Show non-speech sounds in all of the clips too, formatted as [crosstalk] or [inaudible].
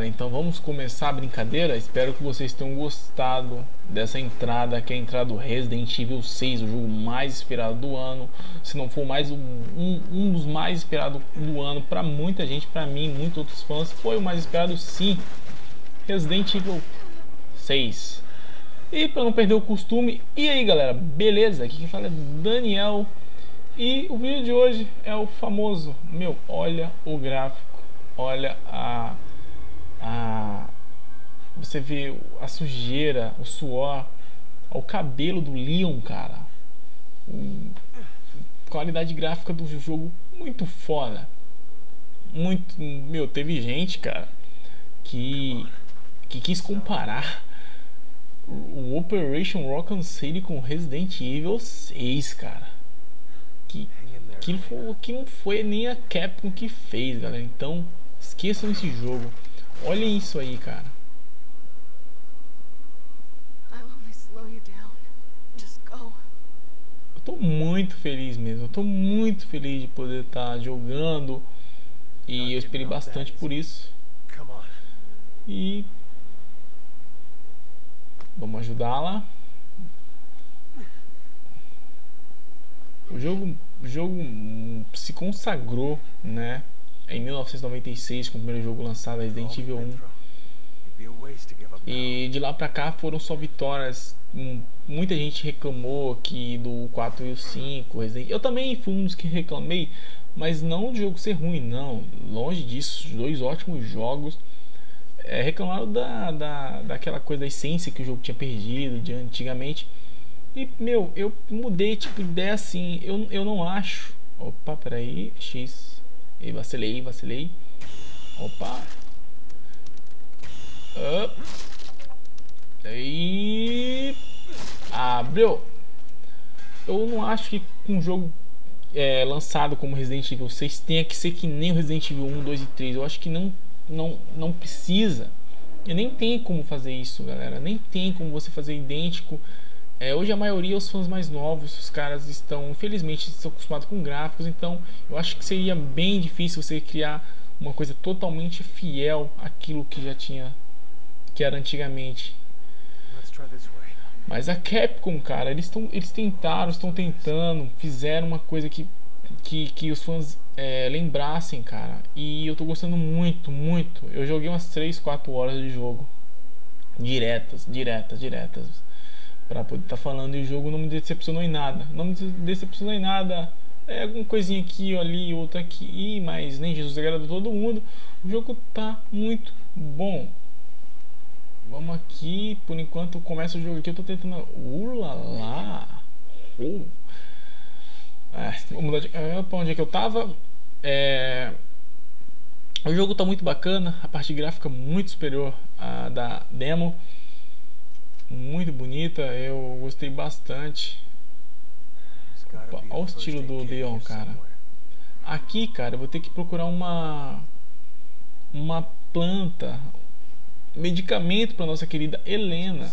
Galera, então vamos começar a brincadeira. Espero que vocês tenham gostado dessa entrada, que é a entrada do Resident Evil 6, o jogo mais esperado do ano. Se não for mais um, um dos mais esperados do ano para muita gente, para mim, muitos outros fãs, foi o mais esperado sim. Resident Evil 6. E para não perder o costume, e aí galera, beleza? Aqui quem fala é Daniel. E o vídeo de hoje é o famoso, meu, olha o gráfico, olha a a você vê a sujeira, o suor, o cabelo do Leon, cara. O, qualidade gráfica do jogo muito foda. Muito, meu, teve gente, cara, que que quis comparar o Operation Raccoon City com Resident Evil 6, cara. Que, foi, que não foi nem a Capcom que fez, galera. Então, esqueçam esse jogo. Olha isso aí, cara. Eu tô muito feliz mesmo. Eu tô muito feliz de poder estar tá jogando. E eu esperei bastante por isso. E vamos ajudá-la. O jogo, o jogo se consagrou, né? Em 1996 com o primeiro jogo lançado, Resident Evil 1. E de lá pra cá foram só vitórias. Muita gente reclamou que do 4 e o 5, Resident... Eu também fui um dos que reclamei, mas não do jogo ser ruim, não. Longe disso, dois ótimos jogos. É, reclamaram da, da, daquela coisa da essência que o jogo tinha perdido de antigamente. E, meu, eu mudei tipo ideia assim. Eu, eu não acho. Opa, peraí. X e vacilei, vacilei. Opa. Up. Aí. Abriu. Eu não acho que um jogo é, lançado como Resident Evil 6 tenha que ser que nem o Resident Evil 1, 2 e 3. Eu acho que não, não, não precisa. E nem tem como fazer isso, galera. Nem tem como você fazer idêntico é, hoje a maioria, os fãs mais novos, os caras estão, infelizmente, estão acostumados com gráficos, então eu acho que seria bem difícil você criar uma coisa totalmente fiel àquilo que já tinha, que era antigamente. Mas a Capcom, cara, eles, tão, eles tentaram, estão tentando, fizeram uma coisa que, que, que os fãs é, lembrassem, cara. E eu tô gostando muito, muito. Eu joguei umas 3, 4 horas de jogo. Diretas, diretas, diretas para poder estar tá falando e o jogo não me decepcionou em nada. Não me decepcionou em nada. É alguma coisinha aqui, ali, outra aqui, mas nem Jesus agradou todo mundo. O jogo tá muito bom. Vamos aqui, por enquanto começa o jogo aqui, eu tô tentando. Ula lá! Uh. É, vou mudar de. É, pra onde é que eu tava? É. O jogo tá muito bacana, a parte gráfica muito superior à da demo muito bonita, eu gostei bastante. Opa, olha o estilo do Leon, cara. Aqui, cara, eu vou ter que procurar uma uma planta, medicamento para nossa querida Helena.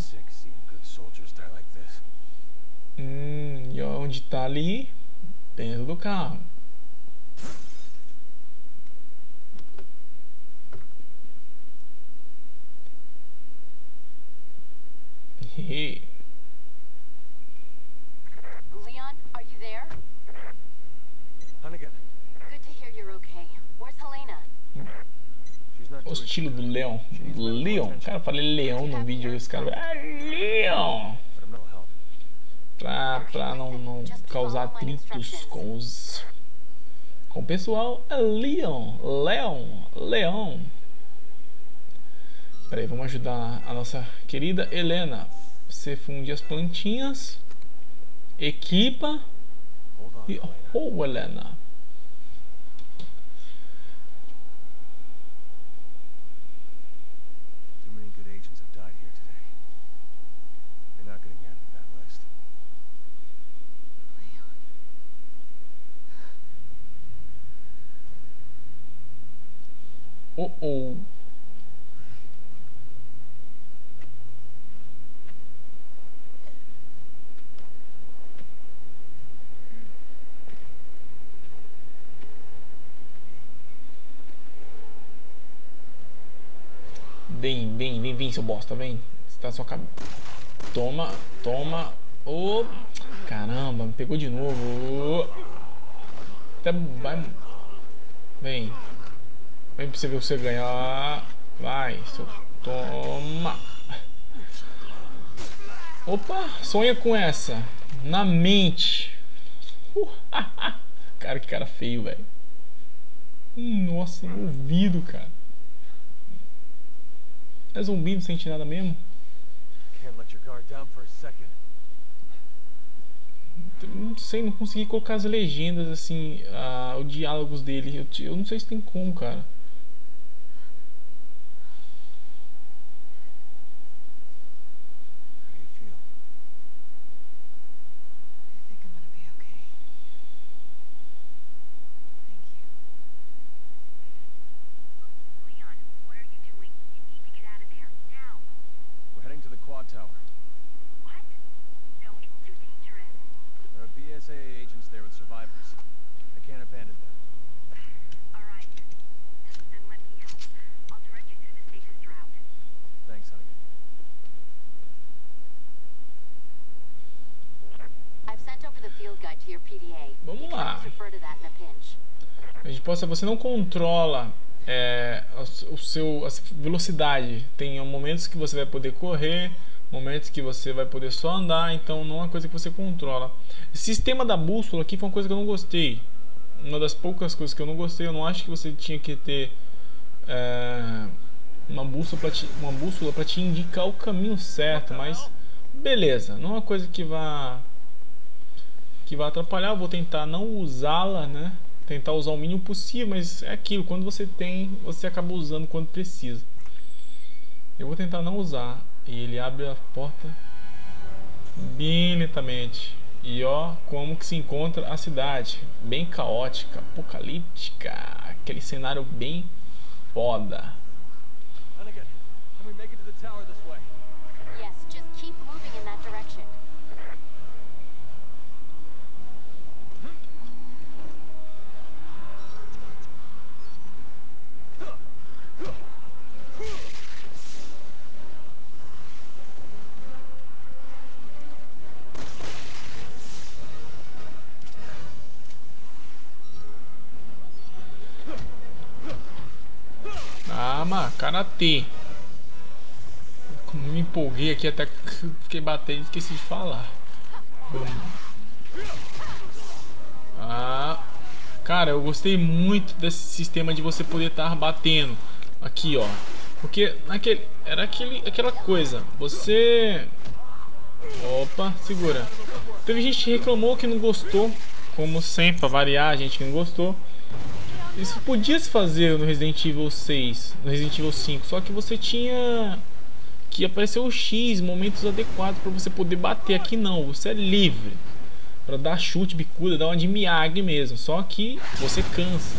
Hum, e onde tá ali? Dentro do carro. Leon, are you there? Hunnigan. Good to hear you're okay. Where's Helena? O estilo do Leon. Leon. Cara, eu falei Leão no vídeo e os caras. Ah, Leon! Pra, pra não, não causar atritos com os. Com o pessoal. É Leon. Leon. Leon. Peraí, vamos ajudar a nossa querida Helena. Você funde as plantinhas, equipa e oh, Helena. Oh oh. Vem, vem, vem, vem, seu bosta, vem. Está sua cabeça. Toma, toma. Oh, caramba, me pegou de novo. Até vai. Vem. Vem pra você ver você ganhar. Vai, seu. Toma. Opa, sonha com essa. Na mente. Uh, [laughs] cara, que cara feio, velho. Nossa, no ouvido, cara. É zumbi, não sente nada mesmo? Não sei, não consegui colocar as legendas, assim, uh, os diálogos dele. Eu, eu não sei se tem como, cara. Vamos lá. A gente possa, você não controla é, o seu a velocidade. Tem momentos que você vai poder correr, momentos que você vai poder só andar, então não é uma coisa que você controla. O sistema da bússola aqui foi uma coisa que eu não gostei. Uma das poucas coisas que eu não gostei, eu não acho que você tinha que ter é, uma bússola para te, uma bússola para te indicar o caminho certo, mas beleza, não é uma coisa que vá que vai atrapalhar. Vou tentar não usá-la, né? Tentar usar o mínimo possível, mas é aquilo. Quando você tem, você acaba usando quando precisa. Eu vou tentar não usar. E ele abre a porta bem lentamente. E ó, como que se encontra a cidade. Bem caótica, apocalíptica. Aquele cenário bem foda. Karatê. Como me empolguei aqui até fiquei batendo e esqueci de falar. Vamos. Ah, cara, eu gostei muito desse sistema de você poder estar batendo aqui, ó. Porque naquele era aquele aquela coisa. Você Opa, segura. Teve gente que reclamou que não gostou, como sempre, para variar, a gente que não gostou. Isso podia se fazer no Resident Evil 6, no Resident Evil 5, só que você tinha que aparecer o X, momentos adequados para você poder bater. Aqui não, você é livre para dar chute, bicuda, dar uma de Miyagi mesmo. Só que você cansa.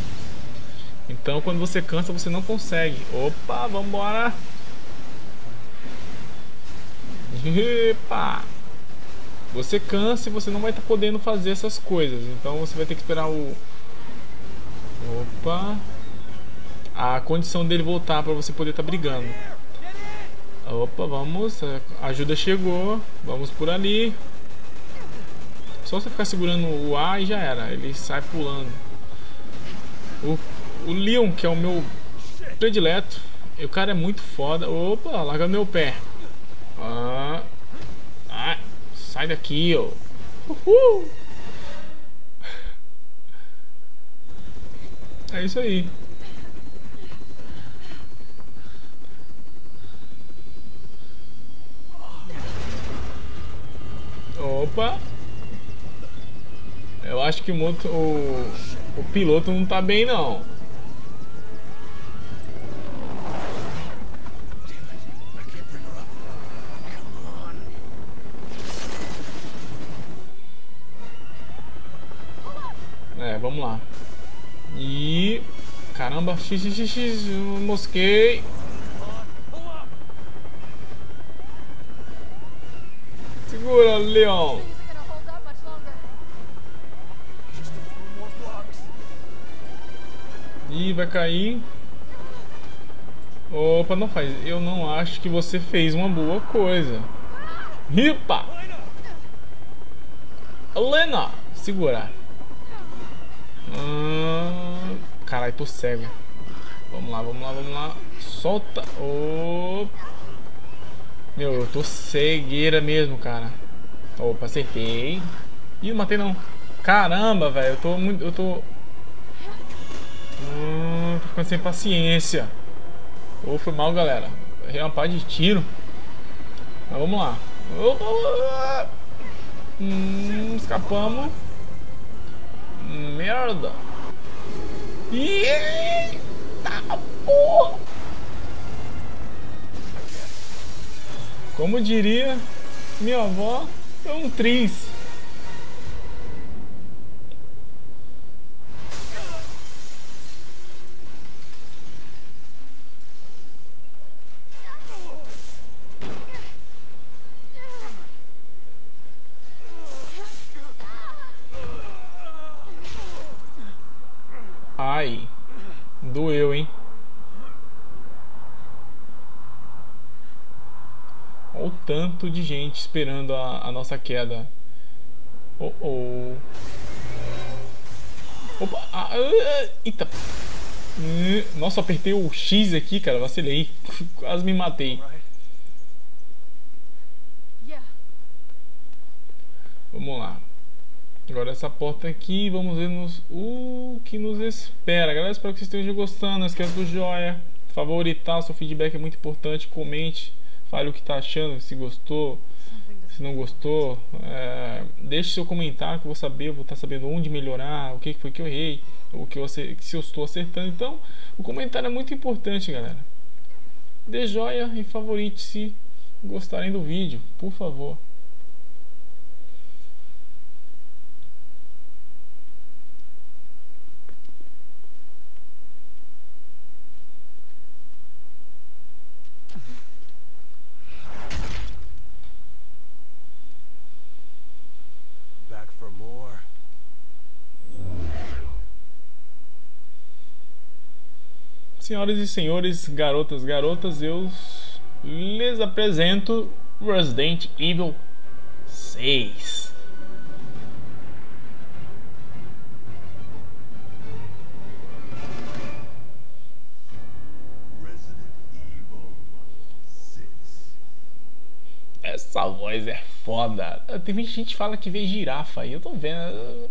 Então, quando você cansa, você não consegue. Opa, vambora! Epa! Você cansa e você não vai estar tá podendo fazer essas coisas. Então, você vai ter que esperar o Opa. A condição dele voltar para você poder estar tá brigando. Opa, vamos. A ajuda chegou. Vamos por ali. Só você ficar segurando o A e já era. Ele sai pulando. O, o Leon, que é o meu predileto. O cara é muito foda. Opa, larga meu pé. Ah, ah, sai daqui, ó. Uhul. É isso aí. Opa! Eu acho que o, moto, o, o piloto não tá bem não. É, vamos lá. E... Caramba, x, x, x, x mosquei. Segura, Leão. Ih, vai cair. Opa, não faz. Eu não acho que você fez uma boa coisa. Ripa! Helena! Segura. Hum, caralho, tô cego. Vamos lá, vamos lá, vamos lá. Solta. Opa. Meu, eu tô cegueira mesmo, cara. Opa, acertei. Ih, não matei não. Caramba, velho. Eu tô muito. Eu tô. Hum, tô ficando sem paciência. Ou oh, foi mal, galera. Errei uma de tiro. Mas vamos lá. Opa! Hum, escapamos. Merda. Eita porra! Como diria minha avó, é um tris. Doeu, hein? Olha o tanto de gente esperando a, a nossa queda. Oh, oh. Opa! Ah, uh, eita! Uh, nossa, apertei o X aqui, cara. Vacilei. [laughs] Quase me matei. Vamos lá. Agora essa porta aqui, vamos ver nos, o que nos espera. Galera, espero que vocês estejam gostando. Não esqueça do joia, favoritar, seu feedback é muito importante. Comente, fale o que está achando, se gostou, se não gostou. É, deixe seu comentário que eu vou saber, vou estar tá sabendo onde melhorar, o que foi que eu errei, o que eu, se eu estou acertando. Então, o comentário é muito importante, galera. Dê joia e favorite se gostarem do vídeo, por favor. Senhoras e senhores, garotas, garotas, eu lhes apresento Resident Evil 6. Essa voz é foda. Tem gente que fala que vê girafa aí. Eu tô vendo.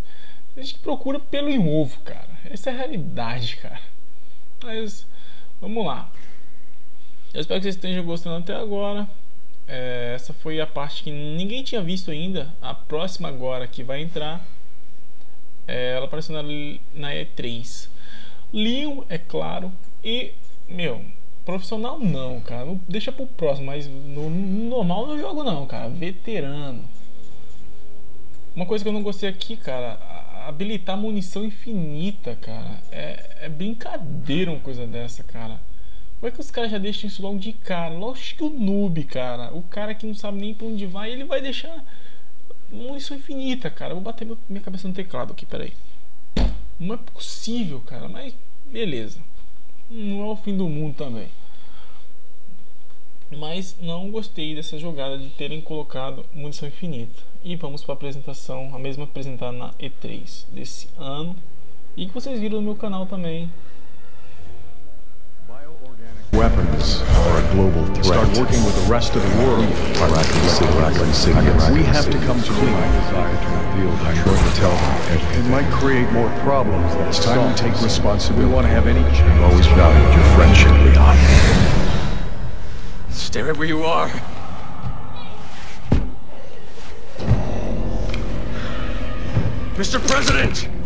A gente procura pelo em ovo, cara. Essa é a realidade, cara. Mas vamos lá. Eu espero que vocês estejam gostando até agora. É, essa foi a parte que ninguém tinha visto ainda. A próxima agora que vai entrar, é, ela apareceu na, na E3. Leon, é claro. E, meu, profissional não, cara. Deixa pro próximo, mas no, no normal não jogo não, cara. Veterano. Uma coisa que eu não gostei aqui, cara, habilitar munição infinita, cara. É, é brincadeira uma coisa dessa, cara. Como é que os caras já deixam isso logo de cara? Lógico que o noob, cara. O cara que não sabe nem pra onde vai, ele vai deixar munição infinita, cara. Vou bater minha cabeça no teclado aqui, peraí. Não é possível, cara, mas beleza. Não é o fim do mundo também. Mas não gostei dessa jogada de terem colocado munição infinita. E vamos para a apresentação, a mesma apresentada na E3 desse ano. E que vocês viram no meu canal também. Weapons are a global threat. Start working with the rest of the world. We have to come to my desire to reveal to tell them. It might create more problems. It's time we take responsibility. We want to have any change. I've always valued your friendship, Leon. Stay right where you are. Mr. President!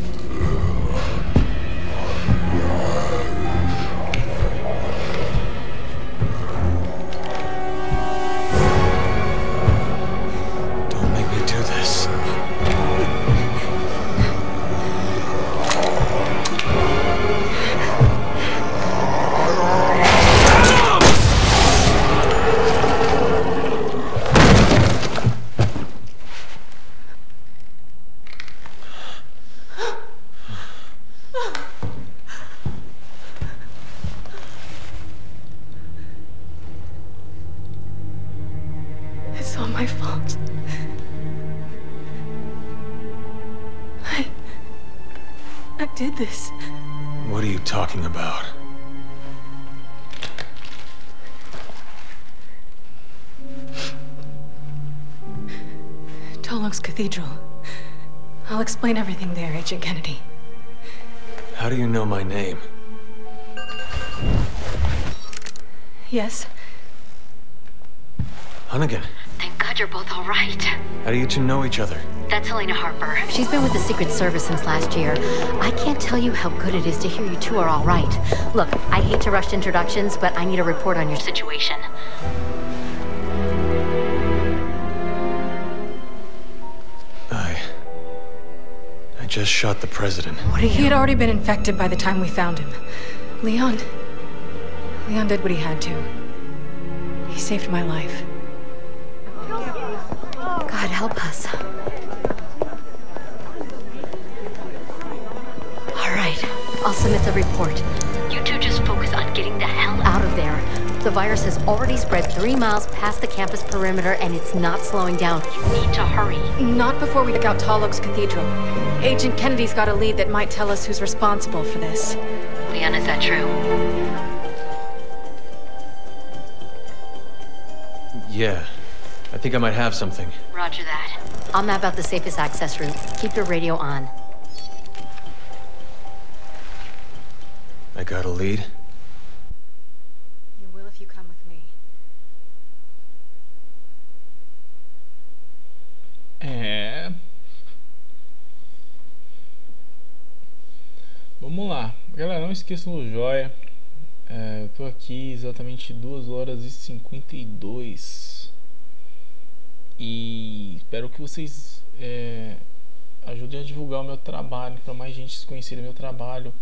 Everything there, Agent Kennedy. How do you know my name? Yes? Hunnigan, Thank God you're both all right. how do you two know each other? That's Helena Harper. She's been with the Secret Service since last year. I can't tell you how good it is to hear you two are all right. Look, I hate to rush introductions, but I need a report on your situation. Just shot the president. What? He had already been infected by the time we found him. Leon. Leon did what he had to. He saved my life. God help us. All right, I'll submit the report. You two just focus on getting the hell out of there. The virus has already spread three miles past the campus perimeter and it's not slowing down. You need to hurry. Not before we take out Tall Oaks Cathedral. Agent Kennedy's got a lead that might tell us who's responsible for this. Leon, is that true? Yeah. I think I might have something. Roger that. I'll map out the safest access route. Keep your radio on. I got a lead. Lá. Galera, não esqueçam do joia. É, eu tô aqui exatamente 2 horas e 52. E espero que vocês é, ajudem a divulgar o meu trabalho, para mais gente conhecer o meu trabalho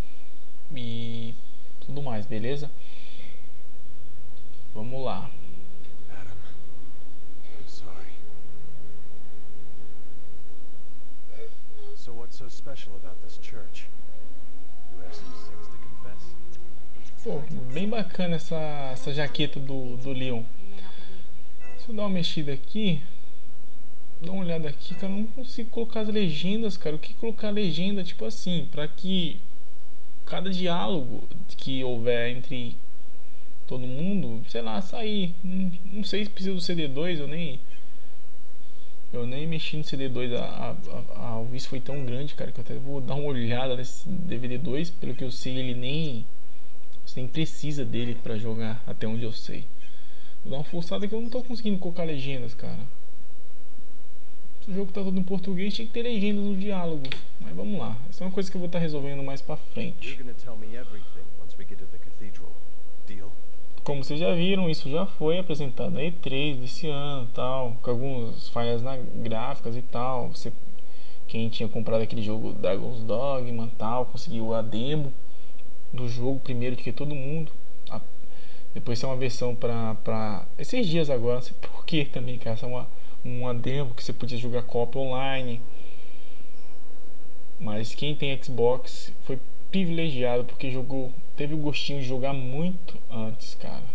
e tudo mais, beleza? Vamos lá. So what's so special about this church? Pô, bem bacana essa, essa jaqueta do, do Leon. Se eu dar uma mexida aqui, dá uma olhada aqui, cara, eu não consigo colocar as legendas, cara. O que colocar legenda, tipo assim, para que cada diálogo que houver entre todo mundo, sei lá, sair. Não, não sei se precisa do CD2, eu nem. Eu nem mexi no CD2, a, a, a, o vício foi tão grande, cara, que eu até vou dar uma olhada nesse DVD2. Pelo que eu sei, ele nem. Nem precisa dele para jogar, até onde eu sei. Vou dar uma forçada que eu não tô conseguindo colocar legendas, cara. O jogo tá todo em português, tinha que ter legendas no diálogo. Mas vamos lá. Essa é uma coisa que eu vou estar tá resolvendo mais pra frente. You're Como vocês já viram, isso já foi apresentado na E3 desse ano, tal, com algumas falhas na gráficas e tal. Você, quem tinha comprado aquele jogo Dragon's Dogma, tal, conseguiu a demo do jogo primeiro que todo mundo. A, depois tem uma versão pra, pra esses dias agora, não sei porquê também, cara, essa é uma uma demo que você podia jogar co online. Mas quem tem Xbox foi privilegiado porque jogou, teve o gostinho de jogar muito antes, cara.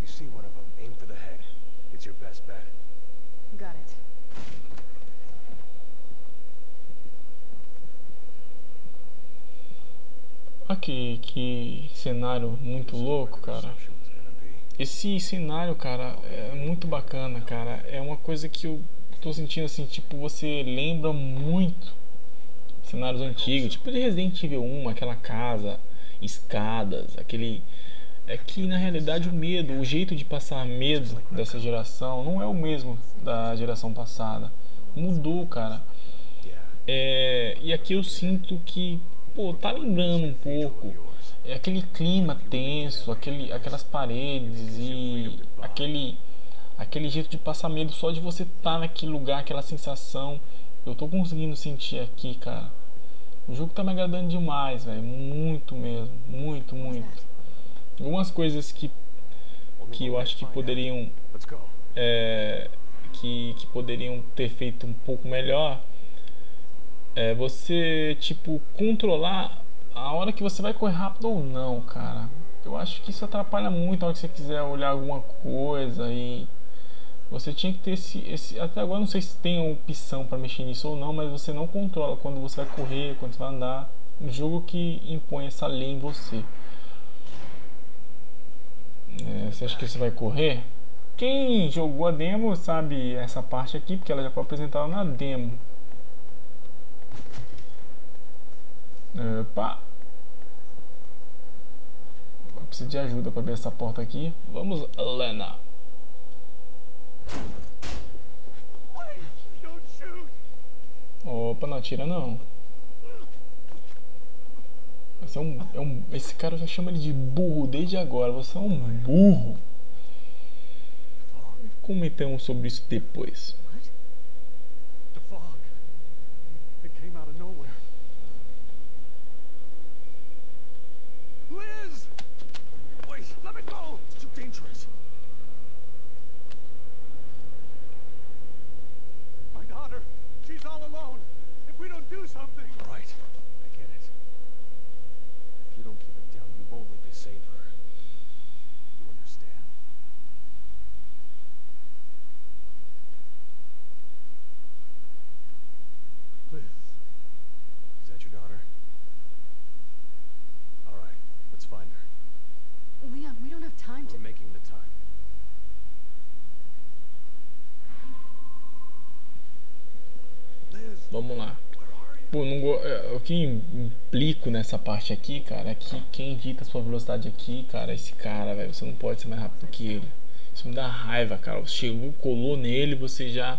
You see one of them, aim for the head. It's your best bet. Got it. Aqui, que cenário muito louco, cara. Esse cenário, cara, é muito bacana, cara. É uma coisa que eu tô sentindo assim, tipo, você lembra muito cenários antigos, tipo de Resident Evil 1, aquela casa, escadas, aquele é que na realidade o medo, o jeito de passar medo dessa geração não é o mesmo da geração passada. Mudou, cara. É, e aqui eu sinto que, pô, tá lembrando um pouco. É aquele clima tenso, aquele, aquelas paredes e aquele, aquele jeito de passar medo só de você estar tá naquele lugar, aquela sensação. Eu tô conseguindo sentir aqui, cara. O jogo tá me agradando demais, velho. Muito mesmo. Muito, muito. Algumas coisas que, que eu acho que poderiam é, que, que poderiam ter feito um pouco melhor é você tipo controlar a hora que você vai correr rápido ou não, cara. eu acho que isso atrapalha muito na hora que você quiser olhar alguma coisa e você tinha que ter esse, esse até agora não sei se tem opção para mexer nisso ou não, mas você não controla quando você vai correr, quando você vai andar. Um jogo que impõe essa lei em você. É, você acha que você vai correr? Quem jogou a demo sabe essa parte aqui, porque ela já foi apresentada na demo. Opa! Preciso de ajuda para abrir essa porta aqui. Vamos, Lena. Opa, não atira não. Você é um, é um, esse cara já chama ele de burro desde agora. Você é um burro. Comentamos sobre isso depois. Que implico nessa parte aqui, cara, é que quem dita sua velocidade aqui, cara, esse cara, velho. Você não pode ser mais rápido que ele. Isso me dá raiva, cara. Chegou, colou nele, você já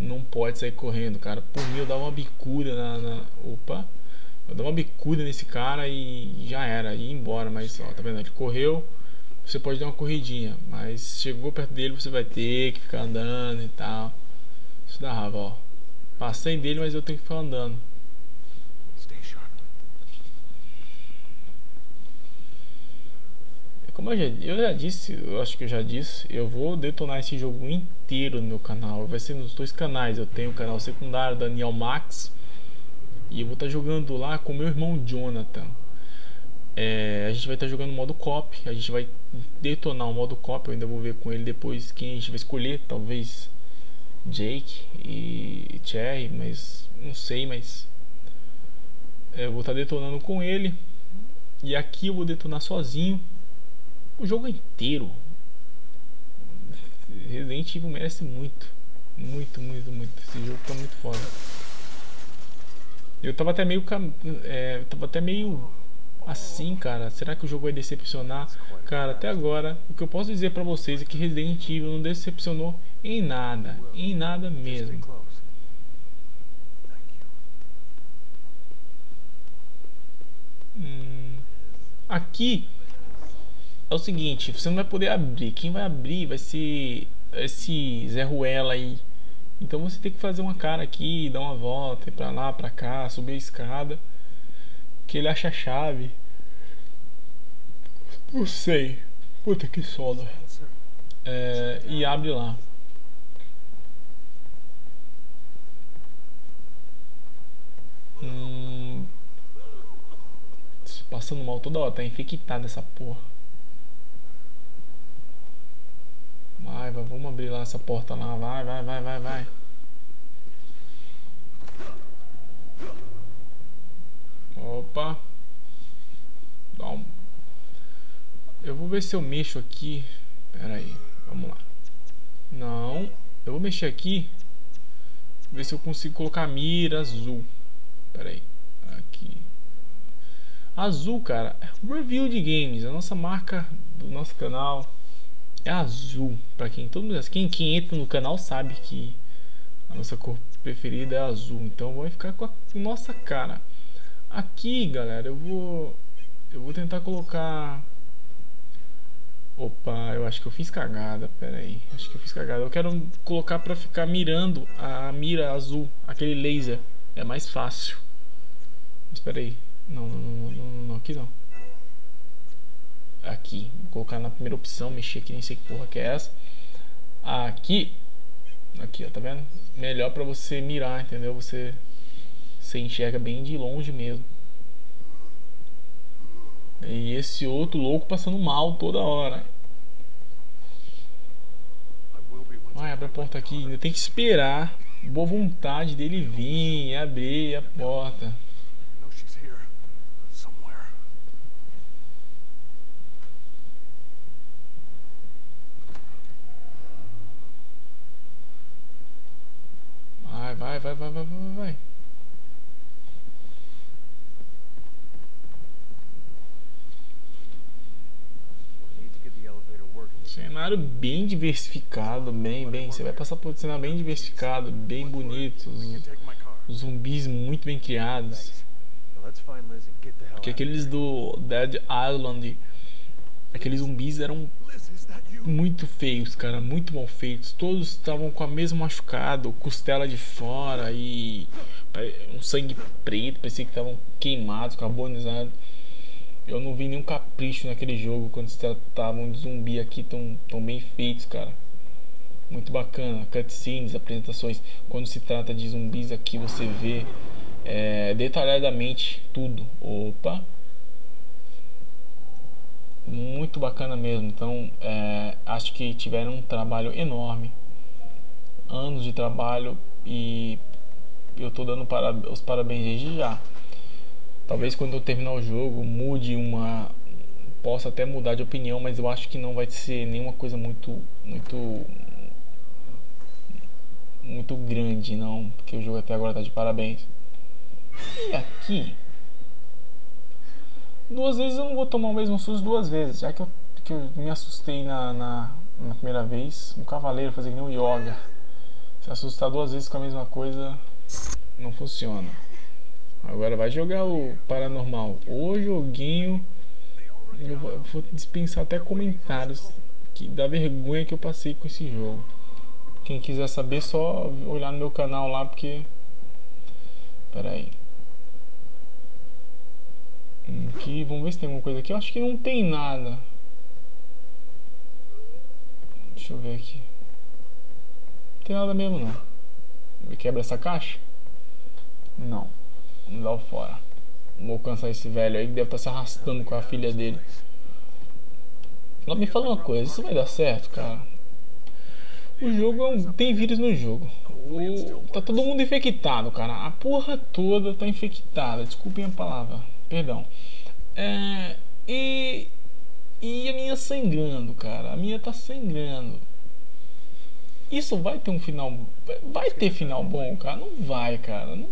não pode sair correndo, cara. Por mim, eu dar uma bicuda na, na- Opa! Eu dar uma bicuda nesse cara e já era, ia embora. Mas, ó, tá vendo? Ele correu, você pode dar uma corridinha. Mas chegou perto dele, você vai ter que ficar andando e tal. Isso dá raiva, ó. Passei dele, mas eu tenho que ficar andando. Como eu já, eu já disse, eu acho que eu já disse, eu vou detonar esse jogo inteiro no meu canal. Vai ser nos dois canais. Eu tenho o canal secundário Daniel Max e eu vou estar jogando lá com meu irmão Jonathan. É, a gente vai estar jogando modo cop. A gente vai detonar o modo cop. Eu ainda vou ver com ele depois quem a gente vai escolher. Talvez Jake e Cherry, mas não sei, mas eu vou estar detonando com ele. E aqui eu vou detonar sozinho o jogo inteiro. Resident Evil merece muito. Muito, muito, muito. Esse jogo tá muito foda. Eu tava até meio. É, eu tava até meio assim, cara. Será que o jogo vai decepcionar? Cara, até agora, o que eu posso dizer pra vocês é que Resident Evil não decepcionou em nada. Em nada mesmo. Hum, aqui é o seguinte, você não vai poder abrir. Quem vai abrir vai ser esse Zé Ruela aí. Então você tem que fazer uma cara aqui, dar uma volta, ir pra lá, pra cá, subir a escada. Que ele acha a chave. Não sei. Puta que. Sir, É, e abre lá. Hum, passando mal toda hora, tá infectada essa porra. Vai, vamos abrir lá essa porta lá, vai, vai, vai, vai, vai. Opa. Um... Eu vou ver se eu mexo aqui. Pera aí, vamos lá. Não, eu vou mexer aqui. Ver se eu consigo colocar mira azul. Pera aí, aqui. Azul, cara. Review de games, a nossa marca do nosso canal é azul. Para quem todo mundo, quem, quem entra no canal sabe que a nossa cor preferida é azul. Então vai ficar com a nossa cara. Aqui, galera, eu vou eu vou tentar colocar Opa, eu acho que eu fiz cagada. Pera aí, acho que eu fiz cagada. Eu quero colocar pra ficar mirando a mira azul, aquele laser. É mais fácil. Espera aí. Não, não, não, não, não, aqui não. Aqui, vou colocar na primeira opção, mexer aqui, nem sei que porra que é essa. Aqui. Aqui, ó, tá vendo? Melhor pra você mirar, entendeu? Você você enxerga bem de longe mesmo. E esse outro louco passando mal toda hora. Vai, abre a porta aqui. Ainda tem que esperar. Boa vontade dele vir e abrir a porta. Vai, vai, vai, vai, vai. Cenário bem diversificado, bem, bem. Você vai passar por um cenário bem diversificado, bem bonito. Zumbis muito bem criados. Porque aqueles do Dead Island, aqueles zumbis eram muito feios, cara, muito mal feitos. Todos estavam com a mesma machucado, costela de fora e um sangue preto, parecia que estavam queimados, carbonizados. Eu não vi nenhum capricho naquele jogo quando se tratavam de zumbi aqui tão, tão bem feitos, cara. Muito bacana. Cutscenes, apresentações. Quando se trata de zumbis aqui você vê é, detalhadamente tudo. Opa! Muito bacana mesmo. Então é, acho que tiveram um trabalho enorme. Anos de trabalho e eu tô dando para, os parabéns desde já. Talvez quando eu terminar o jogo mude uma. Possa até mudar de opinião, mas eu acho que não vai ser nenhuma coisa muito. muito. muito grande, não. Porque o jogo até agora tá de parabéns. E aqui. Duas vezes eu não vou tomar o mesmo susto duas vezes, já que eu, que eu me assustei na, na, na primeira vez. Um cavaleiro fazer que nem um yoga. Se assustar duas vezes com a mesma coisa, não funciona. Agora vai jogar o Paranormal. O joguinho. Eu vou dispensar até comentários. Que da vergonha que eu passei com esse jogo. Quem quiser saber, só olhar no meu canal lá, porque. Pera aí. Aqui, vamos ver se tem alguma coisa aqui. Eu acho que não tem nada. Deixa eu ver aqui. Não tem nada mesmo não. Me quebra essa caixa? Não. Vamos lá fora. Vou alcançar esse velho aí que deve estar tá se arrastando com a filha dele. Ela me fala uma coisa, isso vai dar certo, cara. O jogo é um, tem vírus no jogo. O, tá todo mundo infectado, cara. A porra toda tá infectada. Desculpem a palavra. Perdão. É, e, e a minha sangrando, cara. A minha tá sangrando. Isso vai ter um final. Vai ter final bom, cara? Não vai, cara. Não,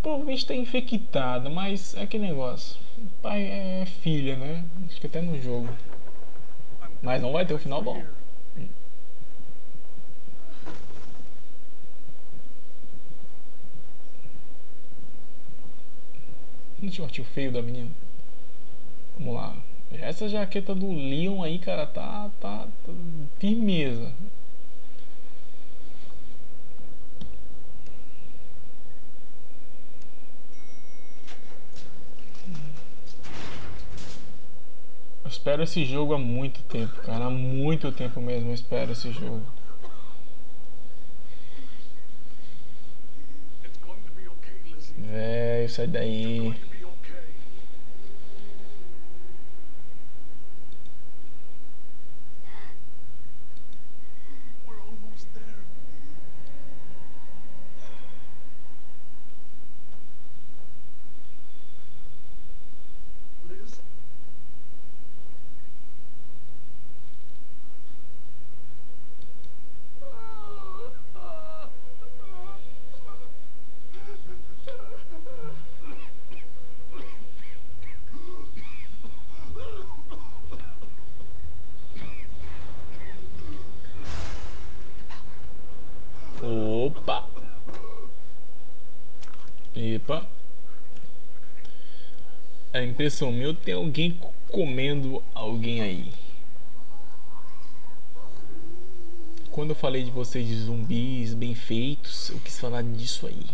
provavelmente está infectada, mas é aquele negócio. Pai é filha, né? Acho que até no jogo. Mas não vai ter um final bom. No shortinho feio da menina. Vamos lá. Essa jaqueta do Leon aí, cara, tá, tá, tá firmeza. espero esse jogo há muito tempo, cara. Há muito tempo mesmo eu espero esse jogo. Véi, sai daí. Impressão minha, tem alguém comendo alguém aí. Quando eu falei de vocês de zumbis bem feitos, eu quis falar disso aí.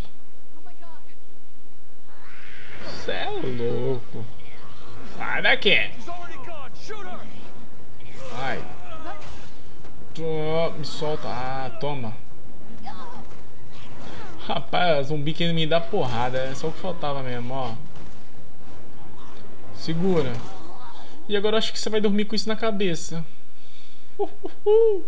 Cê é louco. Sai daqui. Vai. me solta. Ah, toma. Rapaz, zumbi que me dá porrada. É só o que faltava mesmo, ó. Segura. E agora acho que você vai dormir com isso na cabeça. Uhul.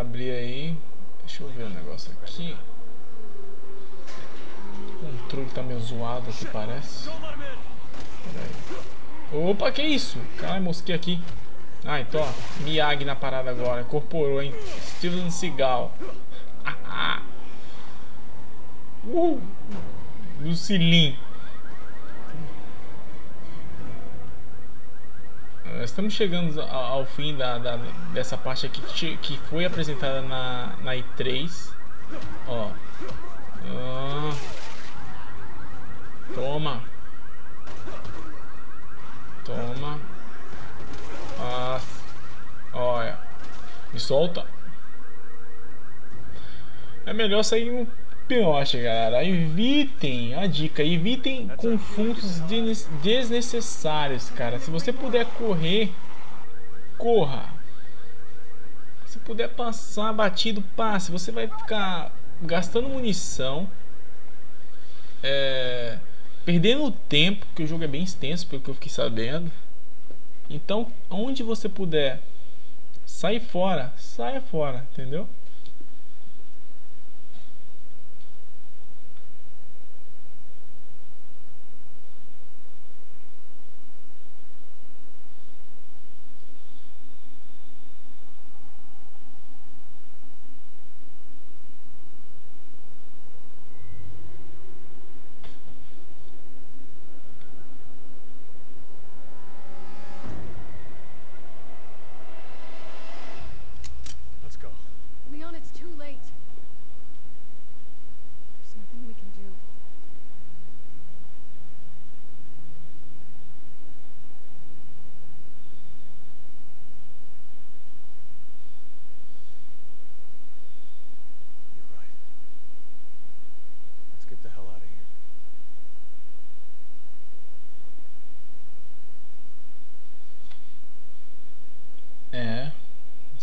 Abrir aí. Deixa eu ver um negócio aqui. O controle tá meio zoado aqui, parece. Opa, que isso? Caralho, mosquei aqui. Ah, então, ó. Miyagi na parada agora. Incorporou, hein? Steven Seagal. [laughs] uh! Lucilin. Estamos chegando ao, fim da, da, dessa parte aqui que, que foi apresentada na, na E3. Ó. Ah. Toma. Toma. Ah. Olha. Me solta. É melhor sair um pioche, galera. Evitem, a dica, evitem confrontos desnecessários, cara. Se você puder correr, corra. Se puder passar batido, passe. Você vai ficar gastando munição, é, perdendo tempo, porque o jogo é bem extenso, pelo que eu fiquei sabendo. Então, onde você puder sair fora, saia fora, entendeu?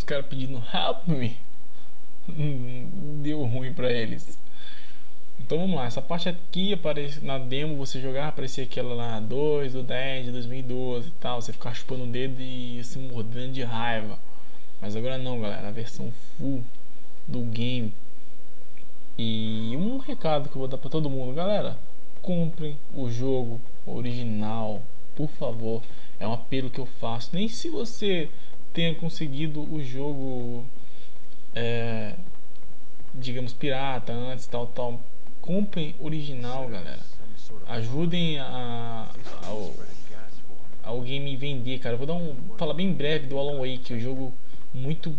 Caras pedindo help me. [laughs] Deu ruim pra eles. Então vamos lá, essa parte aqui aparece na demo, você jogar, aparecia aquela lá 2 do 10 de 2012 e tal, você ficar chupando o dedo e se mordendo de raiva. Mas agora não, galera, a versão full do game. E um recado que eu vou dar para todo mundo, galera, comprem o jogo original, por favor. É um apelo que eu faço. Nem se você tenha conseguido o jogo, é, digamos, pirata antes, tal, tal. Comprem original, galera. Ajudem a, ao, ao game vender, cara. Eu vou dar um falar bem breve do Alan Wake, o jogo muito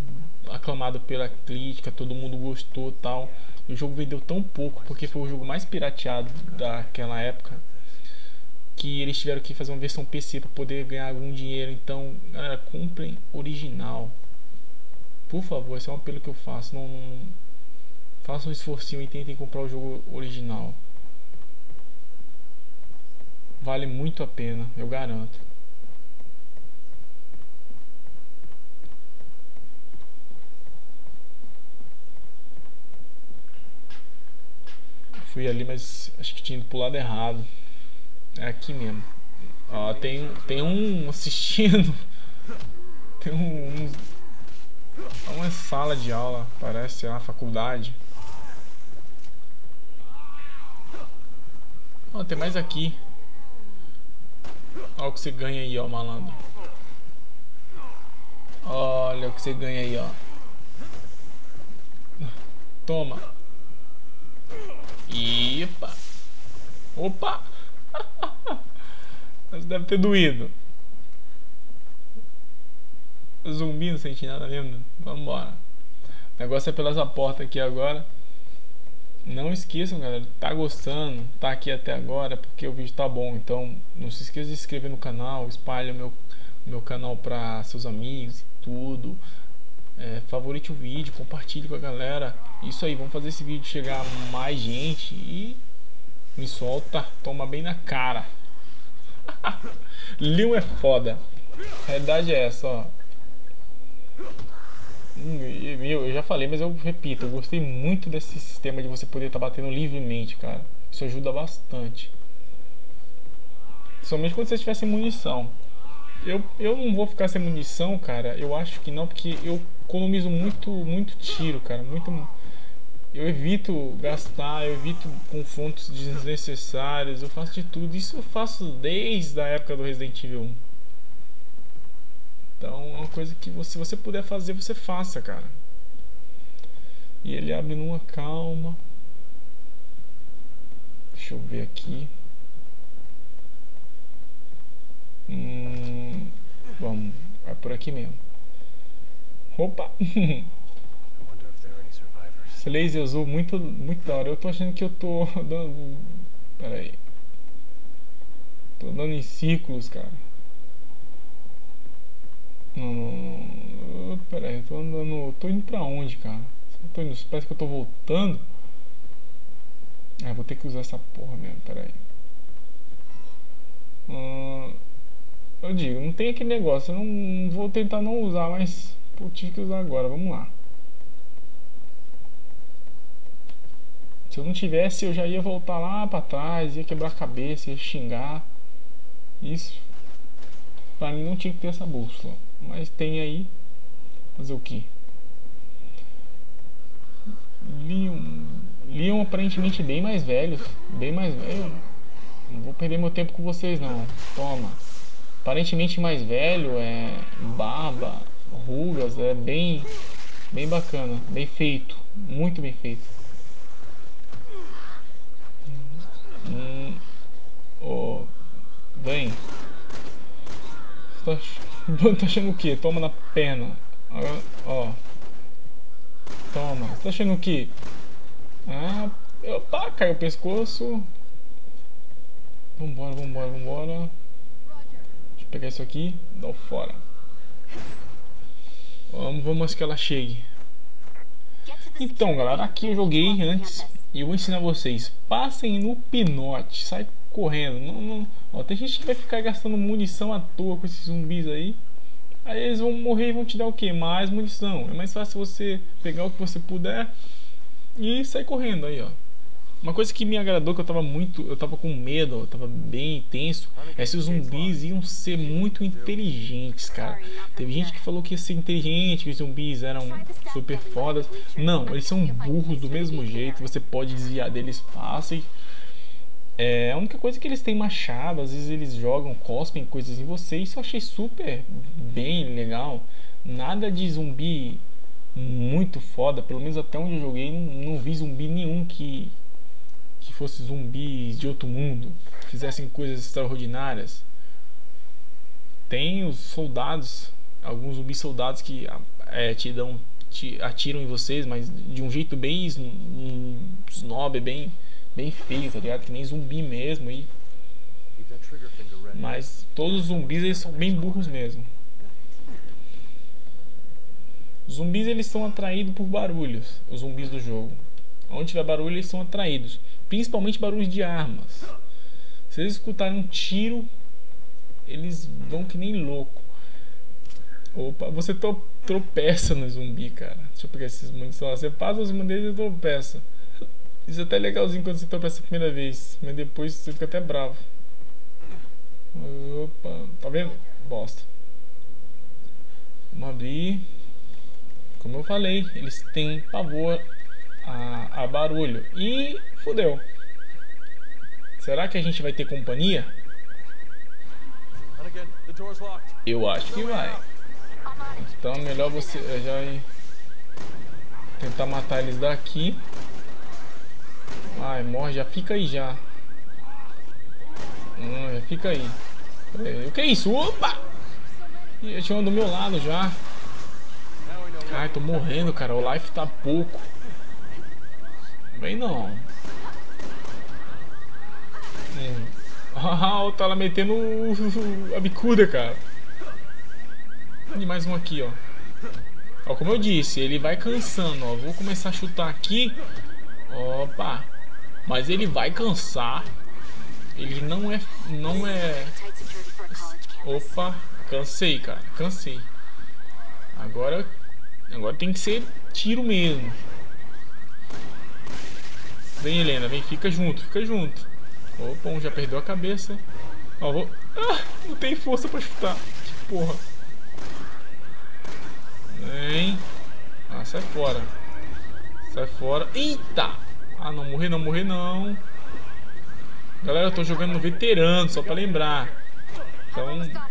aclamado pela crítica, todo mundo gostou, tal. O jogo vendeu tão pouco porque foi o jogo mais pirateado daquela época que eles tiveram que fazer uma versão PC para poder ganhar algum dinheiro. Então, galera, comprem original. Por favor, esse é um apelo que eu faço. Não, não façam um esforcinho e tentem comprar o jogo original. Vale muito a pena, eu garanto. Fui ali, mas acho que tinha ido pro lado errado. É aqui mesmo. Ó, tem, tem um assistindo. [laughs] Tem um, um. Uma sala de aula, parece, é uma faculdade. Ó, tem mais aqui. Olha o que você ganha aí, ó, malandro. Olha o que você ganha aí, ó. Toma. Epa. Opa. [laughs] Mas deve ter doído. Zumbi não senti nada mesmo. Vambora. O negócio é pelas porta aqui agora. Não esqueçam, galera. Tá gostando? Tá aqui até agora porque o vídeo tá bom. Então não se esqueça de se inscrever no canal. Espalhe o meu, meu canal para seus amigos e tudo. é, favorite o vídeo, compartilhe com a galera. Isso aí, vamos fazer esse vídeo chegar a mais gente e me solta, toma bem na cara. [laughs] Leon é foda. A realidade é essa, ó. Hum, eu já falei, mas eu repito, eu gostei muito desse sistema de você poder estar tá batendo livremente, cara. Isso ajuda bastante. Somente quando você estiver sem munição. Eu, eu não vou ficar sem munição, cara. Eu acho que não, porque eu economizo muito, muito tiro, cara. Muito. Eu evito gastar, eu evito confrontos desnecessários, eu faço de tudo. Isso eu faço desde a época do Resident Evil 1. Então é uma coisa que se você puder fazer, você faça, cara. E ele abre numa calma. Deixa eu ver aqui. Hum, vamos, vai por aqui mesmo. Opa! [laughs] Esse laser azul muito, muito da hora. Eu tô achando que eu tô [laughs] dando. Pera aí. Tô andando em círculos, cara. Não, não, não. Pera aí, eu tô andando. Tô indo pra onde, cara? Tô indo, parece que eu tô voltando. Ah, vou ter que usar essa porra mesmo, pera aí. Hum, eu digo, não tem aquele negócio. Eu não vou tentar não usar, mas pô, tive que usar agora. Vamos lá. Se eu não tivesse, eu já ia voltar lá para trás, ia quebrar a cabeça, ia xingar. Isso, para mim não tinha que ter essa bússola. Mas tem aí. Fazer o que? Leon, Leon aparentemente bem mais velho. Bem mais velho. Não vou perder meu tempo com vocês não. Toma. Aparentemente mais velho, é barba, rugas, é bem bem bacana, bem feito, muito bem feito. Hum, oh, vem. Você tá, [laughs] tá achando o que? Toma na perna. Ó. Toma. Você tá achando o que? Ah, opa, caiu o pescoço. Vambora, vambora, vambora. Deixa eu pegar isso aqui. Dá fora. Vamos, vamos que ela chegue. Então, galera, aqui eu joguei antes e eu vou ensinar vocês. Passem no pinote, sai correndo. Não, não. Ó, tem gente que vai ficar gastando munição à toa com esses zumbis aí. Aí eles vão morrer e vão te dar o que? Mais munição. É mais fácil você pegar o que você puder e sair correndo aí, ó. Uma coisa que me agradou, que eu tava muito. Eu tava com medo, eu tava bem tenso, é se os zumbis iam ser muito inteligentes, cara. Teve gente que falou que ia ser inteligente, que os zumbis eram super fodas. Não, eles são burros do mesmo jeito, você pode desviar deles fácil. É, a única coisa é que eles têm machado, às vezes eles jogam, cospem coisas em você. Isso eu achei super bem legal. Nada de zumbi muito foda, pelo menos até onde eu joguei, não, não vi zumbi nenhum que que fosse zumbis de outro mundo, fizessem coisas extraordinárias. Tem os soldados, alguns zumbis soldados que é, te dão, te atiram em vocês, mas de um jeito bem snob, bem, bem feio, tá ligado? Que nem zumbi mesmo. E... Mas todos os zumbis eles são bem burros mesmo. Os zumbis eles são atraídos por barulhos, os zumbis do jogo. Onde tiver barulho eles são atraídos principalmente barulhos de armas. Se eles escutarem um tiro, eles vão que nem louco. Opa, você tropeça no zumbi, cara. Deixa eu pegar esses munição. Você passa os deles e tropeça. Isso é até legalzinho quando você tropeça a primeira vez, mas depois você fica até bravo. Opa, tá vendo? Bosta. Vamos abrir. Como eu falei, eles têm pavor a, a barulho. E fodeu. Será que a gente vai ter companhia? Eu acho que vai. Então melhor você já ir tentar matar eles daqui. Ai, morre, já fica aí já. Hum, já fica aí. O que é isso? Opa! Eu tinha um do meu lado já. Ai, tô morrendo, cara. O life tá pouco. Vem não. [laughs] Ah, tá lá metendo [laughs] a bicuda, cara. E mais um aqui, ó. Ó, como eu disse, ele vai cansando, ó. Vou começar a chutar aqui. Opa. Mas ele vai cansar. Ele não é... Não é... Opa. Cansei, cara. Cansei. Agora... Agora tem que ser tiro mesmo. Vem, Helena. Vem. Fica junto. Fica junto. Opa, um já perdeu a cabeça. Ó, vou... Ah, não tem força pra chutar. Que porra. Vem. Ah, sai fora. Sai fora. Eita! Ah, não morrer, não morrer, não. Galera, eu tô jogando no veterano, só pra lembrar. Então,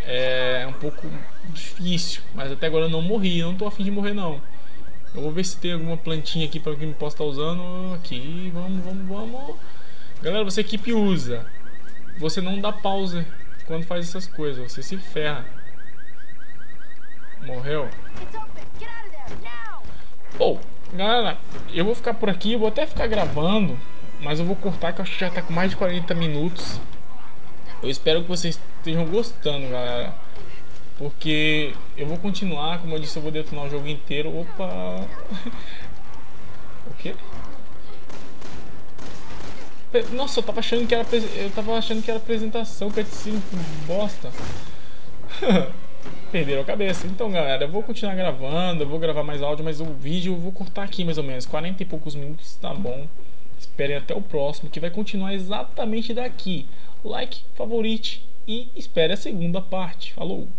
é um pouco difícil. Mas até agora eu não morri, não tô afim de morrer, não. Eu vou ver se tem alguma plantinha aqui pra quem possa estar usando. Aqui, vamos, vamos, vamos. Galera, você equipe usa. Você não dá pausa quando faz essas coisas. Você se ferra. Morreu. Bom, galera, eu vou ficar por aqui, vou até ficar gravando, mas eu vou cortar que eu acho que já tá com mais de 40 minutos. Eu espero que vocês estejam gostando, galera. Porque eu vou continuar, como eu disse, eu vou detonar o jogo inteiro. Opa! [laughs] o quê? Nossa, eu tava achando que era eu tava achando que era apresentação, cutscene bosta. [laughs] perderam a cabeça. Então, galera, eu vou continuar gravando, eu vou gravar mais áudio, mas o vídeo eu vou cortar aqui mais ou menos, 40 e poucos minutos, tá bom? Esperem até o próximo, que vai continuar exatamente daqui. Like, favorite e espere a segunda parte. Falou!